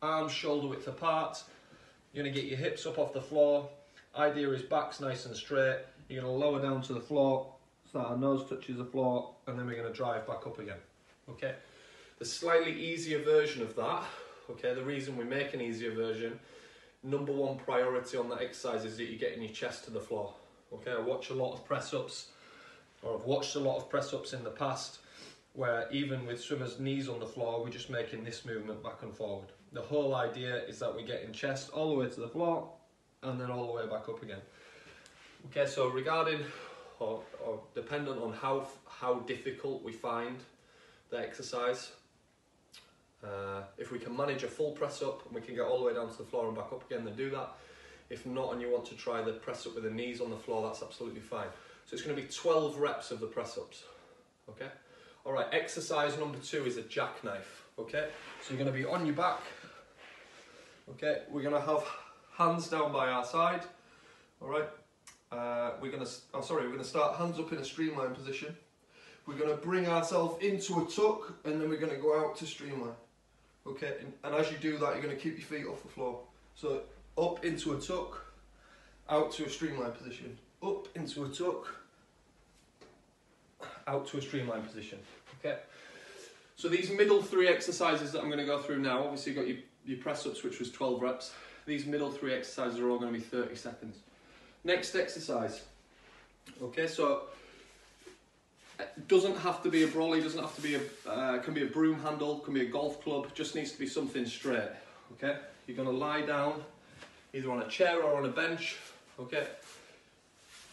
arms shoulder width apart. You're going to get your hips up off the floor. Idea is back's nice and straight. You're going to lower down to the floor so that our nose touches the floor and then we're going to drive back up again. Okay. The slightly easier version of that, okay, the reason we make an easier version, number one priority on that exercise is that you're getting your chest to the floor. Okay, I watch a lot of press ups, or I've watched a lot of press ups in the past where even with swimmers' knees on the floor, we're just making this movement back and forward. The whole idea is that we're getting chest all the way to the floor and then all the way back up again. Okay, so regarding or, or dependent on how how difficult we find the exercise, uh, if we can manage a full press up and we can get all the way down to the floor and back up again, then do that. If not, and you want to try the press up with the knees on the floor, that's absolutely fine. So it's going to be 12 reps of the press ups. Okay. All right. Exercise number two is a jackknife. Okay. So you're to be on your back. Okay. We're to have hands down by our side. All right. Uh, we're to. Oh, sorry. We're to start hands up in a streamline position. We're to bring ourselves into a tuck, and then we're to go out to streamline. Okay. And, and as you do that, you're to keep your feet off the floor. So up into a tuck, out to a streamline position, up into a tuck, out to a streamline position. Okay. So these middle three exercises that I'm going to go through now, obviously you've got your, your press ups, which was 12 reps. These middle three exercises are all going to be 30 seconds. Next exercise. Okay, so it doesn't have to be a brolly, doesn't have to be a, uh, can be a broom handle, can be a golf club, just needs to be something straight. Okay, you're going to lie down either on a chair or on a bench. Okay.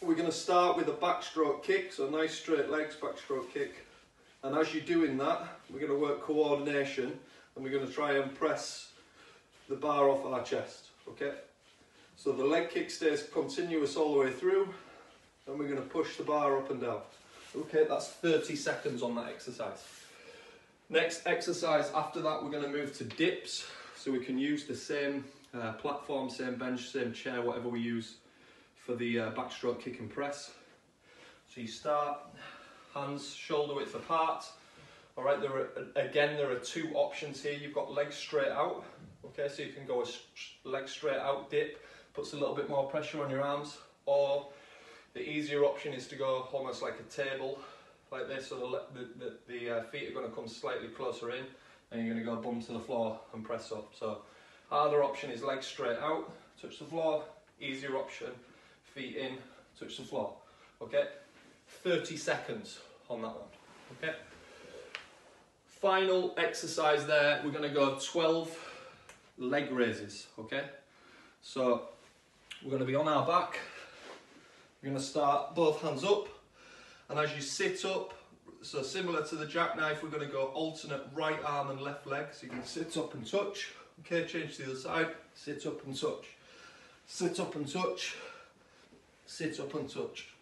We're going to start with a backstroke kick, so nice straight legs, backstroke kick. And as you're doing that, we're going to work coordination and we're going to try and press the bar off our chest. Okay. So the leg kick stays continuous all the way through and we're going to push the bar up and down. Okay, that's 30 seconds on that exercise. Next exercise after that, we're going to move to dips. So we can use the same uh, platform, same bench, same chair, whatever we use for the uh, backstroke kick and press. So you start, hands shoulder width apart. All right, there are, again, there are two options here. You've got legs straight out. Okay, so you can go a leg straight out dip, puts a little bit more pressure on your arms. Or the easier option is to go almost like a table, like this. So the, the, the, uh, feet are going to come slightly closer in and you're going to go bum to the floor and press up. So other option is legs straight out, touch the floor. Easier option, feet in, touch the floor. Okay, 30 seconds on that one. Okay. Final exercise there, we're to go 12 leg raises. Okay, so we're to be on our back. We're to start both hands up, and as you sit up, so similar to the jackknife, we're going to go alternate right arm and left leg. So you can sit up and touch. Okay, change to the other side. Sit up and touch. Sit up and touch. Sit up and touch.